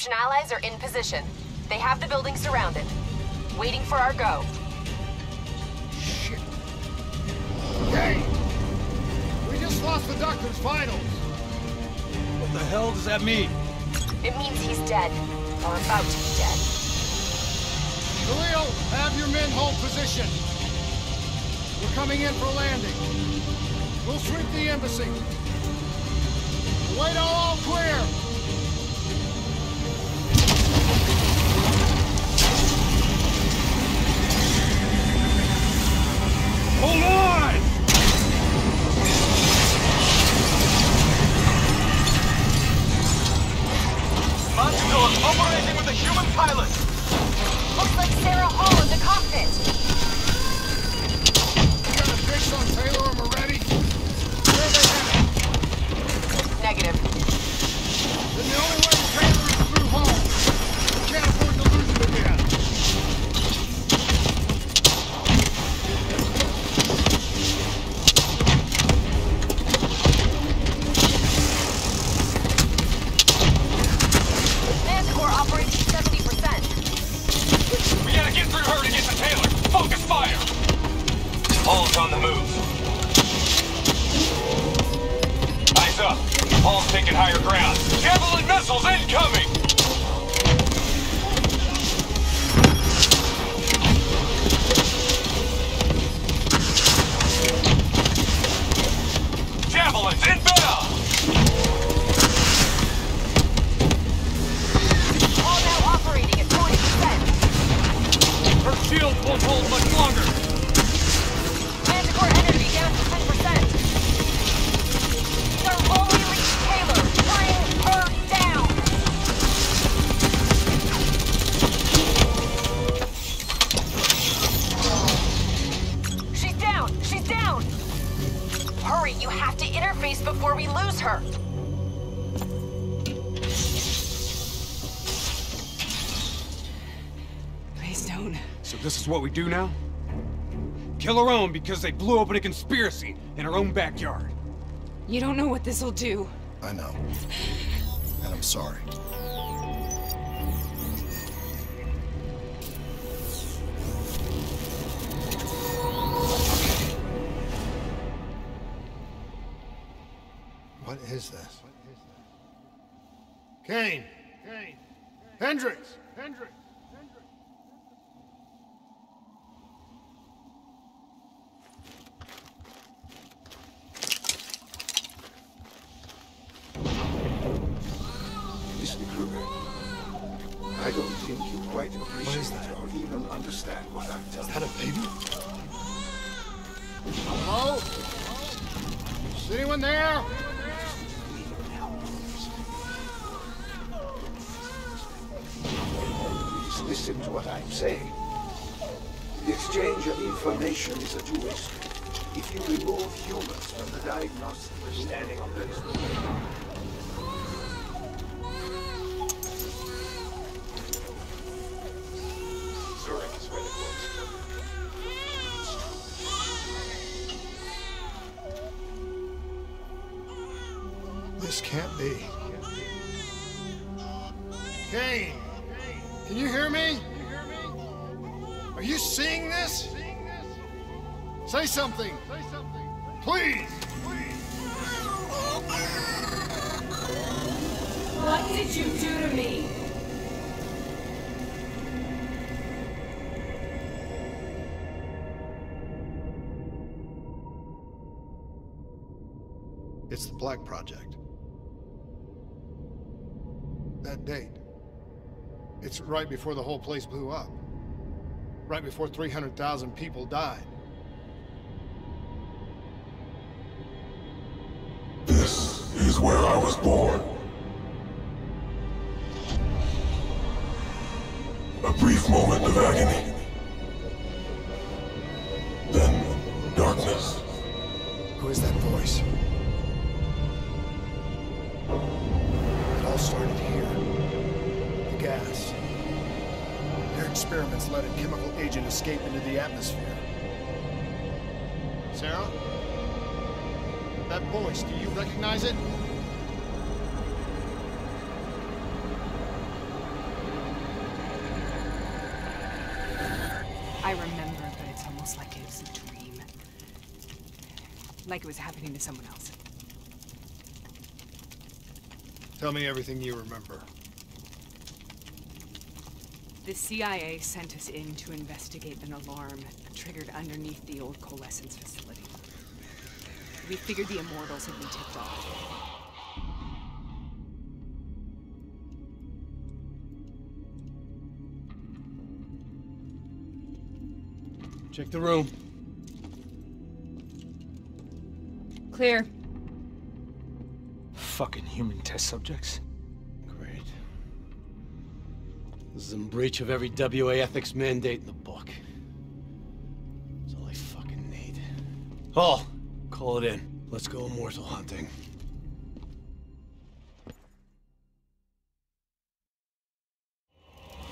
Egyptian allies are in position. They have the building surrounded. Waiting for our go. Shit. Hey! We just lost the Doctor's finals. What the hell does that mean? It means he's dead. Or about to be dead. Khalil, have your men hold position. We're coming in for landing. We'll sweep the embassy. Wait all clear! Hold on! Matador operating with a human pilot. Looks like Sarah Hall in the cockpit. Before her. Please don't. So this is what we do now? Kill our own because they blew open a conspiracy in our own backyard. You don't know what this'll do. I know. And I'm sorry. Kane! Kane! Hendricks! Hendricks! Hendricks! Mr. Kruger, I don't think you quite appreciate or even understand what I'm telling Is that a baby? Hello? Is anyone there? Listen to what I'm saying. The exchange of information is a two-way street. If you remove humans from the diagnostic understanding of this, Say something! Say something. Please. Please! What did you do to me? It's the Black Project. That date. It's right before the whole place blew up. Right before 300,000 people died. Is where I was born. A brief moment of agony. Then darkness. Who is that voice? It all started here. The gas. Their experiments let a chemical agent escape into the atmosphere. Sarah? That voice, do you recognize it? I remember, but it's almost like it was a dream. Like it was happening to someone else. Tell me everything you remember. The CIA sent us in to investigate an alarm triggered underneath the old coalescence facility. We figured the Immortals had been tipped off. Check the room. Clear. Fucking human test subjects. Great. This is in breach of every WA ethics mandate in the Let's go immortal hunting.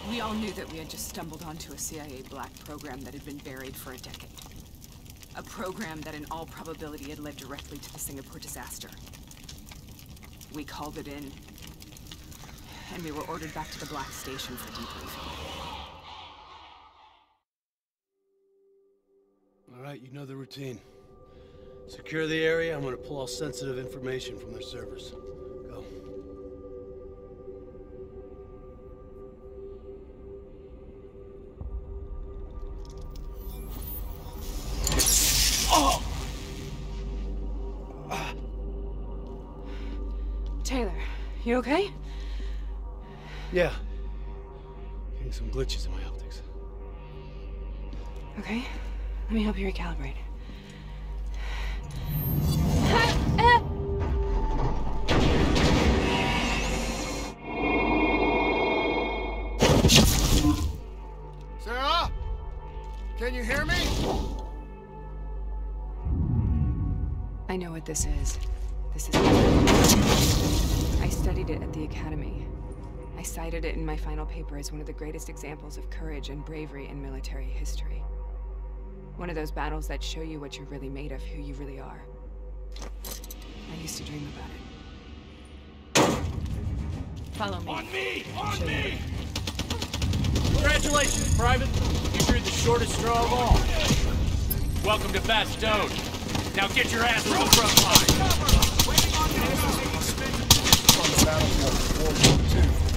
We all knew that we had just stumbled onto a CIA black program that had been buried for a decade. A program that in all probability had led directly to the Singapore disaster. We called it in, and we were ordered back to the Black Station for debriefing. All right, you know the routine. Secure the area. I'm gonna pull all sensitive information from their servers. Go. Taylor, you okay? Yeah. Getting some glitches in my optics. Okay. Let me help you recalibrate. This is. This is. I studied it at the Academy. I cited it in my final paper as one of the greatest examples of courage and bravery in military history. One of those battles that show you what you're really made of, who you really are. I used to dream about it. Follow me. On me! On me! Congratulations, Private. You drew the shortest straw of all. Welcome to Bastogne. Now get your ass to the front line. On the battlefield of World War II.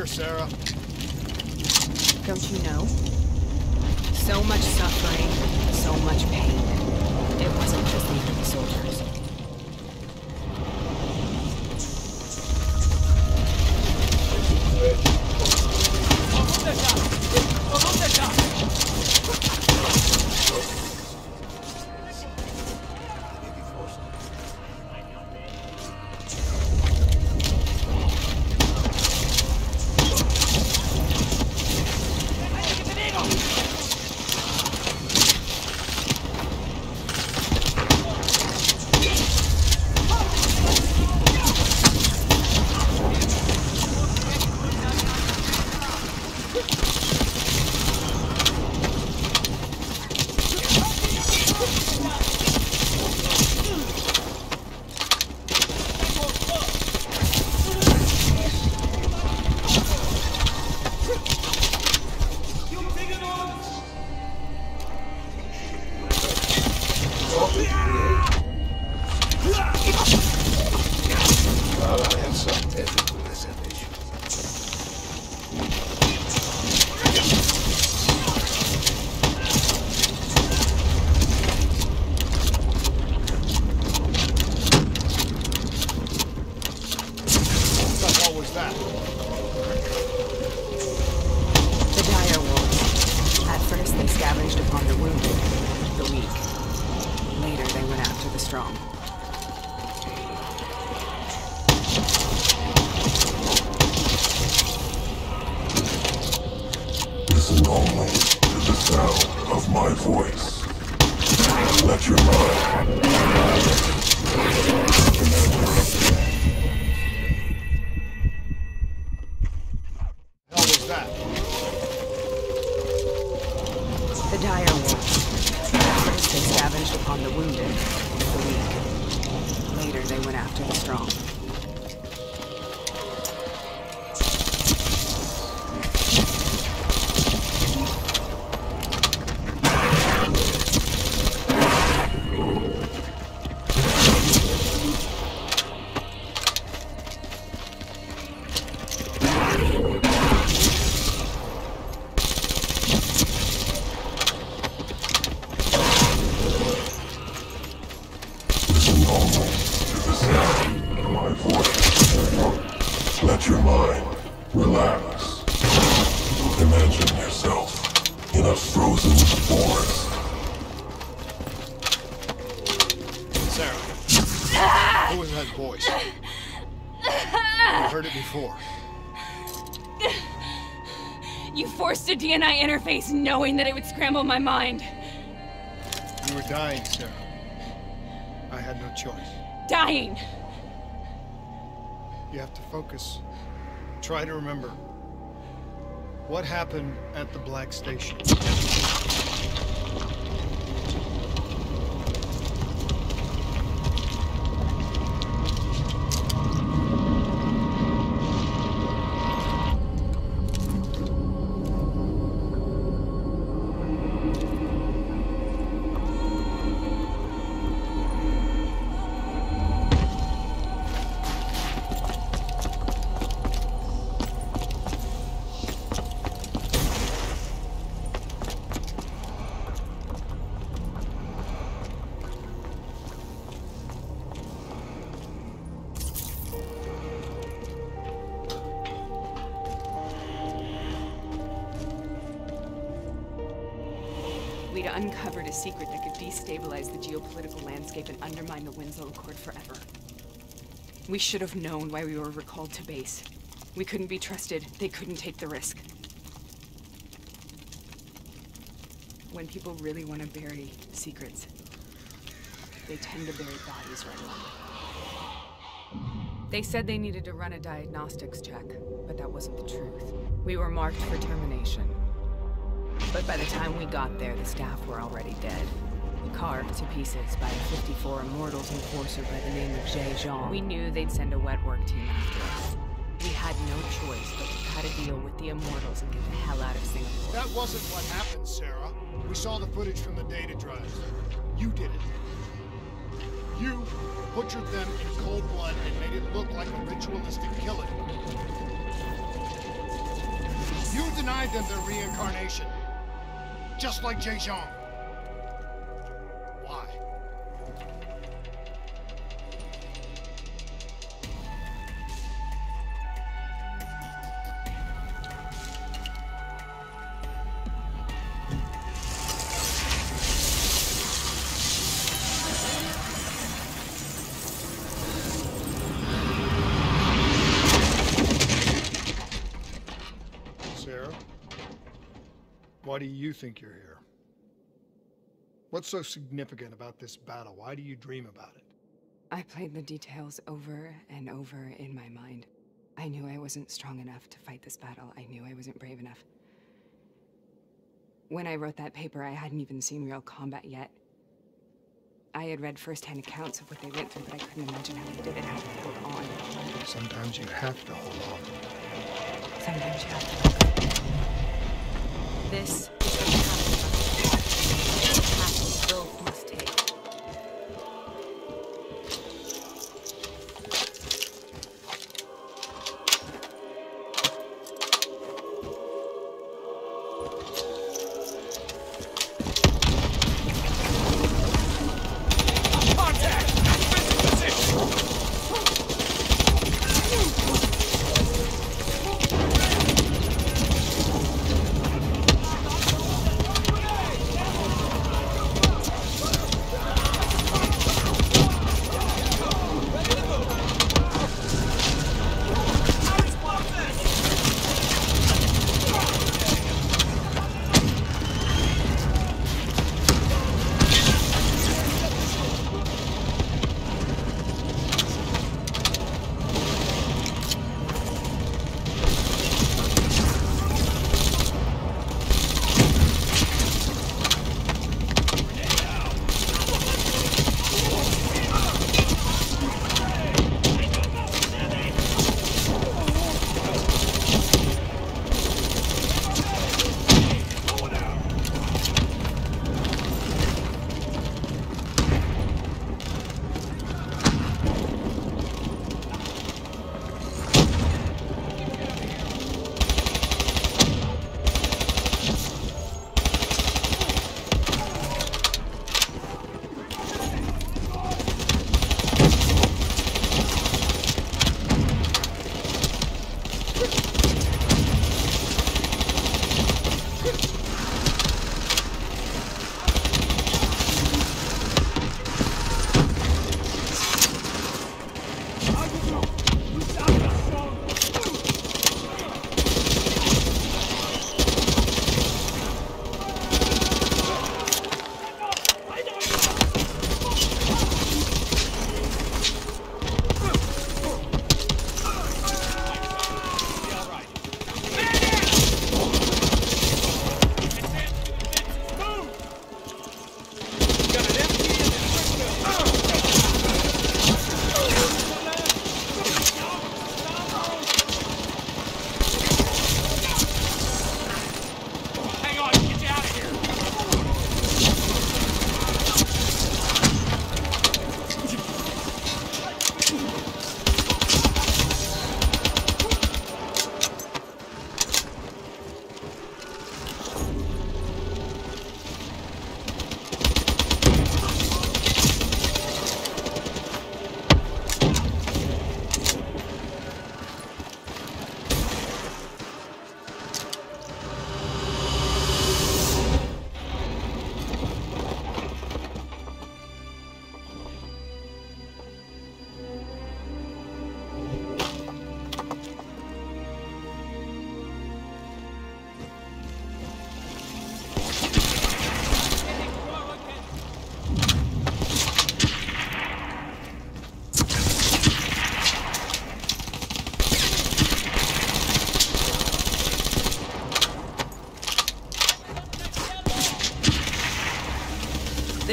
Here, Sarah? Don't you know? So much suffering, so much pain. It wasn't just the enemy soldiers. DNI interface knowing that it would scramble my mind. You were dying, Sarah. I had no choice. Dying. You have to focus. Try to remember. What happened at the Black Station? Secret that could destabilize the geopolitical landscape and undermine the Winslow Accord forever. We should have known why we were recalled to base. We couldn't be trusted. They couldn't take the risk. When people really want to bury secrets, they tend to bury bodies right away. They said they needed to run a diagnostics check, but that wasn't the truth. We were marked for termination. But by the time we got there, the staff were already dead. Carved to pieces by a 54 Immortals enforcer by the name of Jay Jean. We knew they'd send a wet work team after us. We had no choice but to cut a deal with the Immortals and get the hell out of Singapore. That wasn't what happened, Sarah. We saw the footage from the data drives. You did it. You butchered them in cold blood and made it look like a ritualistic killing. You denied them their reincarnation. Just like Jay Zhang. Why do you think you're here? What's so significant about this battle? Why do you dream about it? I played the details over and over in my mind. I knew I wasn't strong enough to fight this battle. I knew I wasn't brave enough. When I wrote that paper, I hadn't even seen real combat yet. I had read firsthand accounts of what they went through, but I couldn't imagine how they did it, how they held on. Sometimes you have to hold on. Sometimes you have to. This is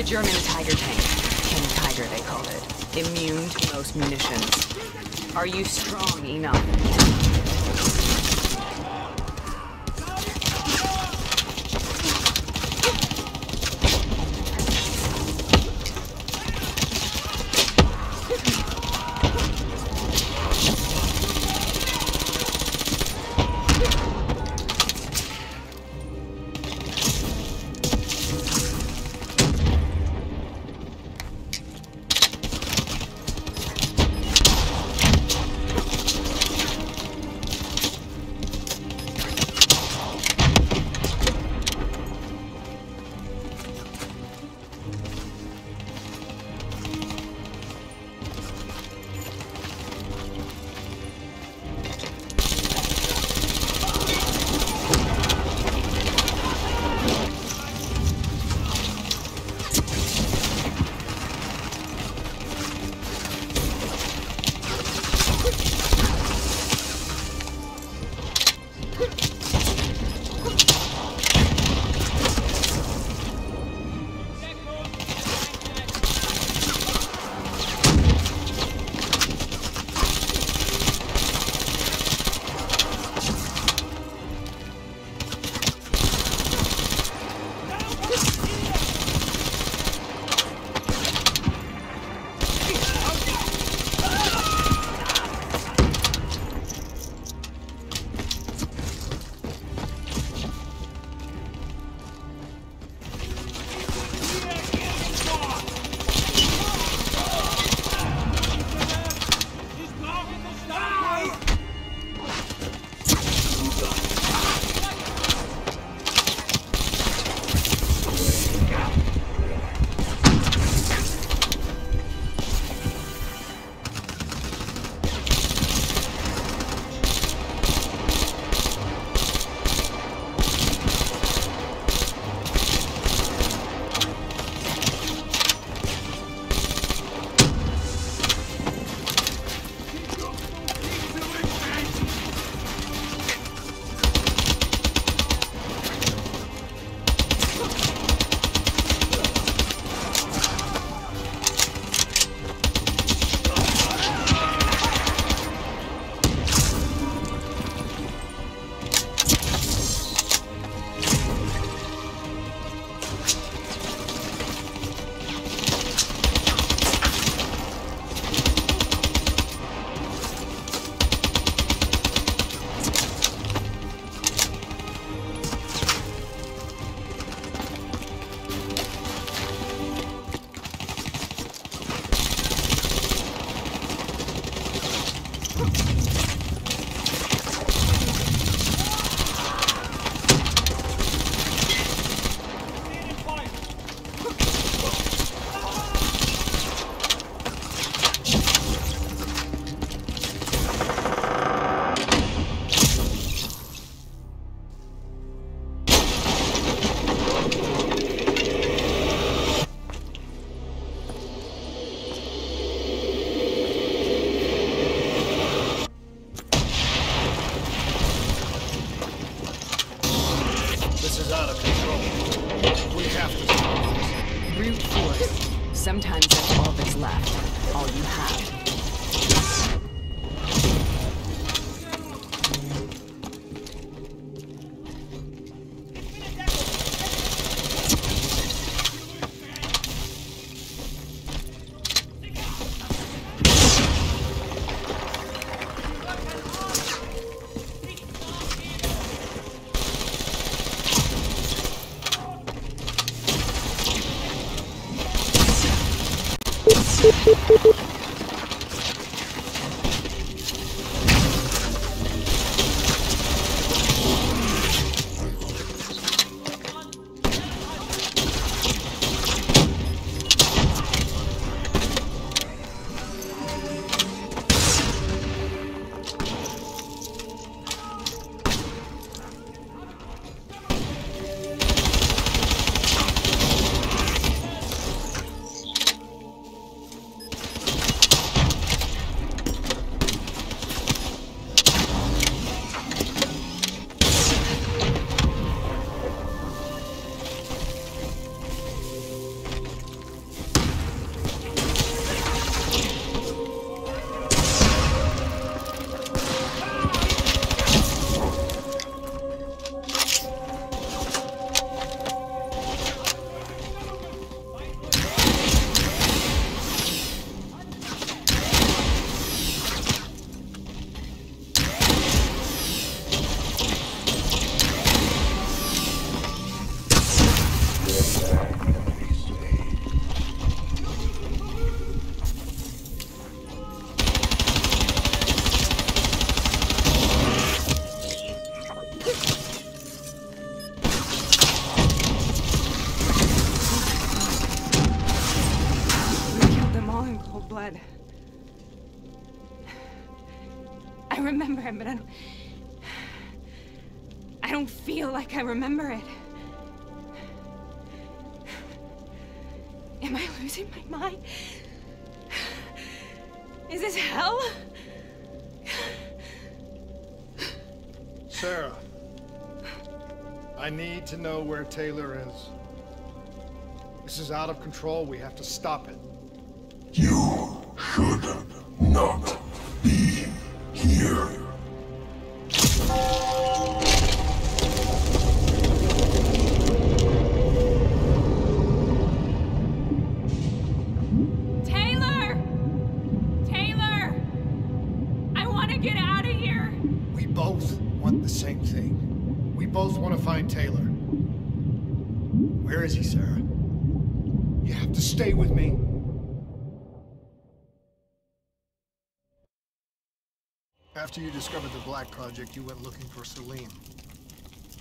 German Tiger tank. King Tiger, they called it. Immune to most munitions. Are you strong enough? Taylor is. This is out of control. We have to stop it. You should not be here. After you discovered the Black Project, you went looking for Salim.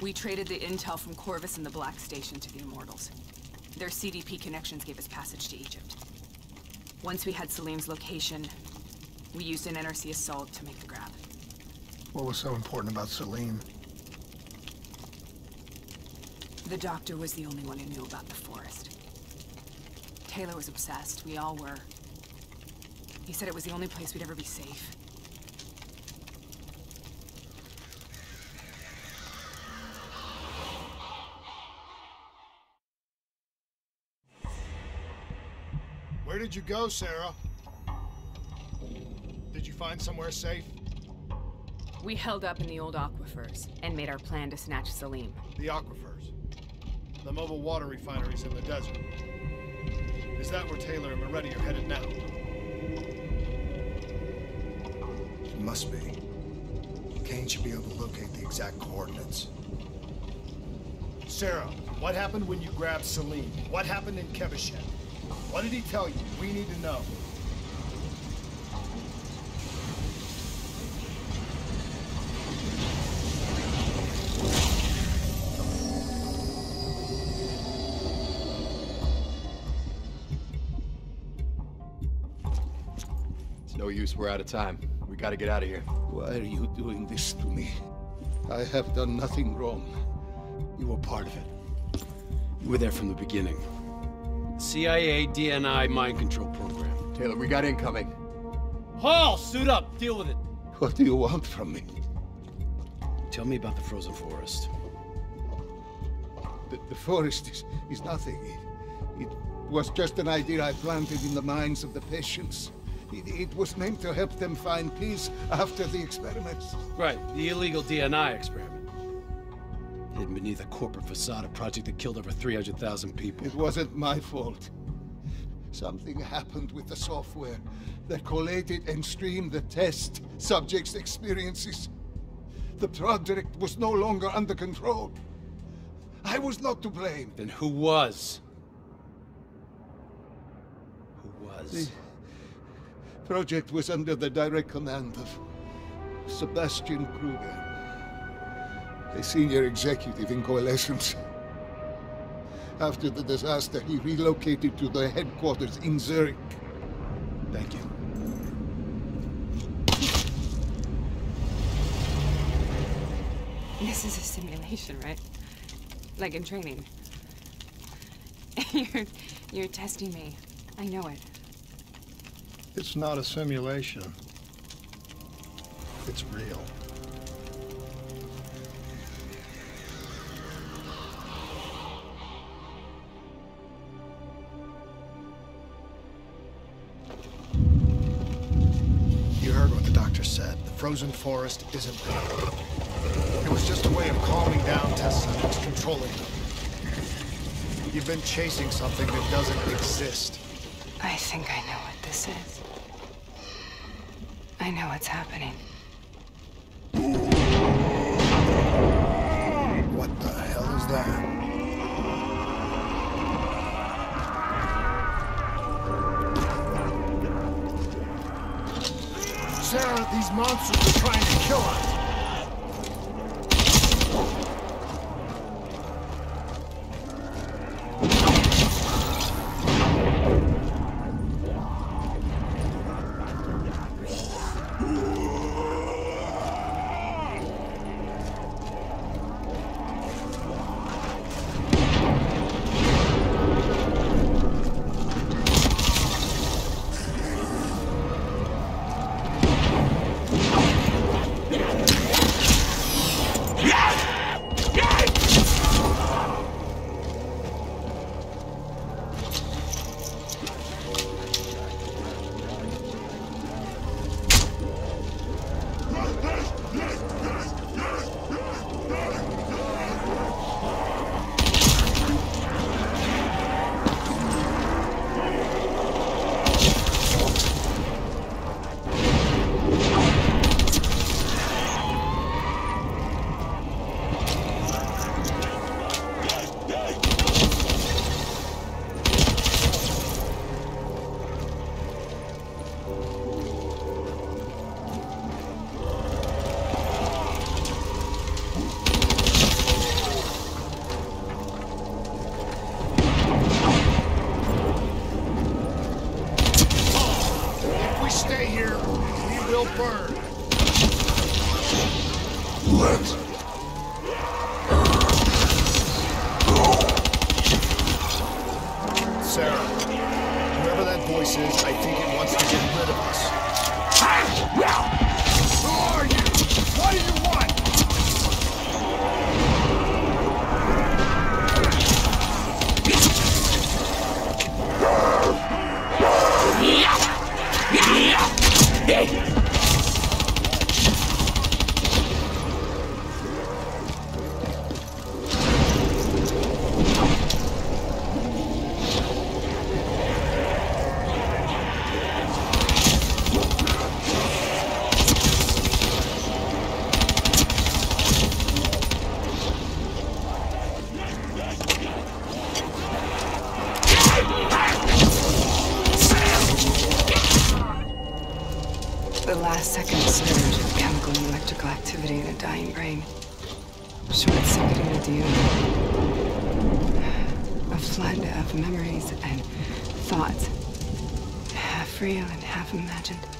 We traded the intel from Corvus and the Black Station to the Immortals. Their CDP connections gave us passage to Egypt. Once we had Salim's location, we used an NRC assault to make the grab. What was so important about Salim? The doctor was the only one who knew about the forest. Taylor was obsessed. We all were. He said it was the only place we'd ever be safe. Where did you go, Sarah? Did you find somewhere safe? We held up in the old aquifers and made our plan to snatch Salim. The aquifers. The mobile water refineries in the desert. Is that where Taylor and Maretti are headed now? It must be. Kane should be able to locate the exact coordinates. Sarah, what happened when you grabbed Salim? What happened in Kevashet? What did he tell you? We need to know. It's no use, we're out of time. We gotta get out of here. Why are you doing this to me? I have done nothing wrong. You were part of it. You were there from the beginning. CIA DNI mind control program. Taylor, we got incoming. Hall, suit up. Deal with it. What do you want from me? Tell me about the frozen forest. The, the forest is, is nothing. It, it was just an idea I planted in the minds of the patients. It, it was meant to help them find peace after the experiments. Right, the illegal DNI experiment. Hidden beneath a corporate facade, a project that killed over 300,000 people. It wasn't my fault. Something happened with the software that collated and streamed the test subjects' experiences. The project was no longer under control. I was not to blame. Then who was? Who was? The project was under the direct command of Sebastian Krueger, a senior executive in Coalescence. After the disaster, he relocated to the headquarters in Zurich. Thank you. This is a simulation, right? Like in training. you're, you're testing me. I know it. It's not a simulation. It's real. Frozen forest isn't real. It was just a way of calming down test subjects, controlling them. You've been chasing something that doesn't exist. I think I know what this is. I know what's happening. What the hell is that? Monsters are trying to kill us. We stay here, we will burn. Let Sarah, whoever that voice is, I think it wants to get rid of us. Who are you? What do you The flood of memories and thoughts. Half real and half imagined.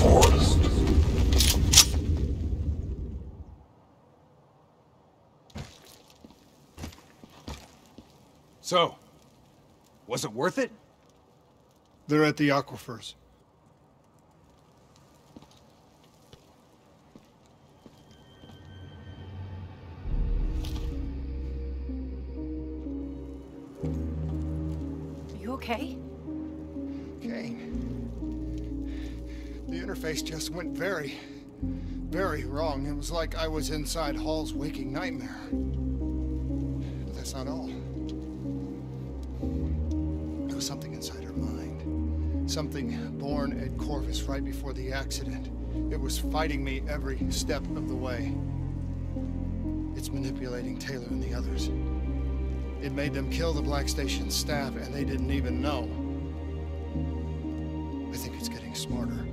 Forest. So, was it worth it? They're at the aquifers. You okay? Kane. The interface just went very, very wrong. It was like I was inside Hall's waking nightmare. But that's not all. There was something inside her mind. Something born at Corvus right before the accident. It was fighting me every step of the way. It's manipulating Taylor and the others. It made them kill the Black Station staff, and they didn't even know. I think it's getting smarter.